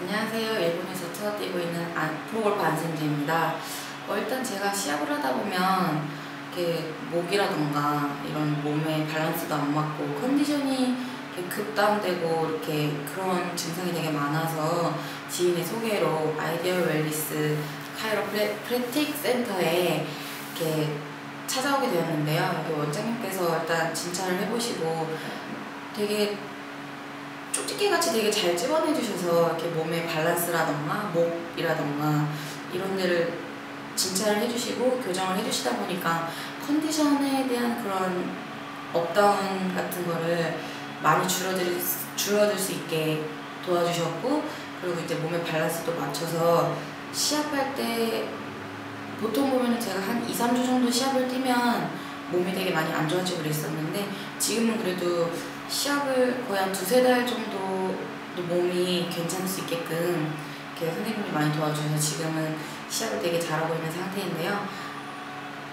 안녕하세요. 일본에서 투어 뛰고 있는 안, 프로골퍼 안선주입니다. 어, 일단 제가 시합을 하다 보면 이렇게 목이라던가 이런 몸의 밸런스도 안 맞고 컨디션이 급다운되고 이렇게 그런 증상이 되게 많아서 지인의 소개로 Ideal Wellness Chiropractic Center에 이렇게 찾아오게 되었는데요. 원장님께서 일단 진찰을 해보시고 되게 쪽집게 같이 되게 잘 집어내 주셔서 이렇게 몸의 밸런스라던가 목이라던가 이런 데를 진찰을 해주시고 교정을 해주시다 보니까 컨디션에 대한 그런 up down 같은 거를 많이 줄어들, 줄어들 수 있게 도와주셨고 그리고 이제 몸의 밸런스도 맞춰서 시합할 때 보통 보면 제가 한 2, 3주 정도 시합을 뛰면 몸이 되게 많이 안 좋아지고 그랬었는데 지금은 그래도 시합을 거의 한 두세 달 정도 몸이 괜찮을 수 있게끔 선생님이 많이 도와주셔서 지금은 시합을 되게 잘하고 있는 상태인데요.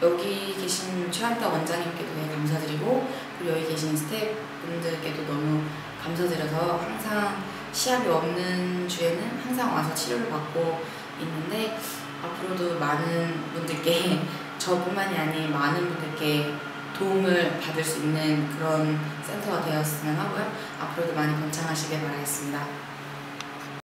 여기 계신 최한타 원장님께도 감사드리고 그리고 여기 계신 스태프분들께도 너무 감사드려서 항상 시합이 없는 주에는 항상 와서 치료를 받고 있는데 앞으로도 많은 분들께 저뿐만이 아닌 많은 분들께 도움을 받을 수 있는 그런 센터가 되었으면 하고요. 앞으로도 많이 번창하시길 바라겠습니다.